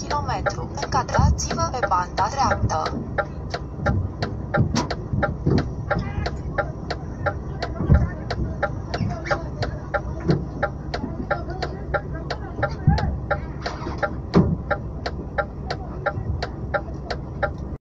kilometru. Încadrați-vă pe banda dreaptă.